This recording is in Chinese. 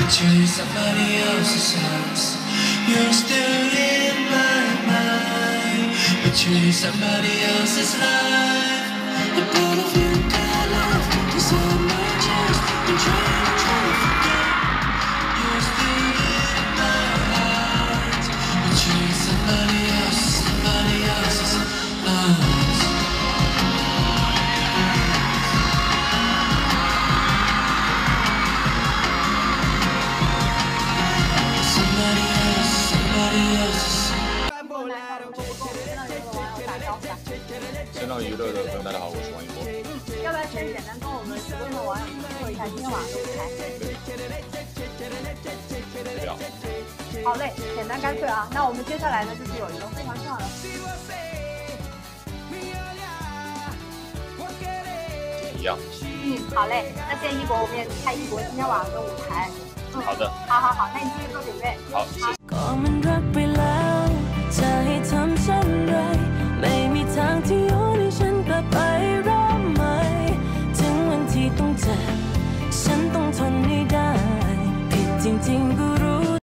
you're somebody else's house. You're still in my mind, but you're somebody else's life. A part of you got left inside my chest. Been trying, trying to forget. You're still in my heart, but you're somebody 新浪娱乐的朋友，大家好，我是王一博。要不要先简单跟我们直播间的网友们说一下今天晚上的舞台？不要，好嘞，简单干脆啊。那我们接下来呢，就是有一个非常重要的，一样。嗯，好嘞。那现在一博，我们也开一博今天晚上的舞台。嗯，好的，好好好，那你继续做准备。好，谢谢。 ฉันต้อ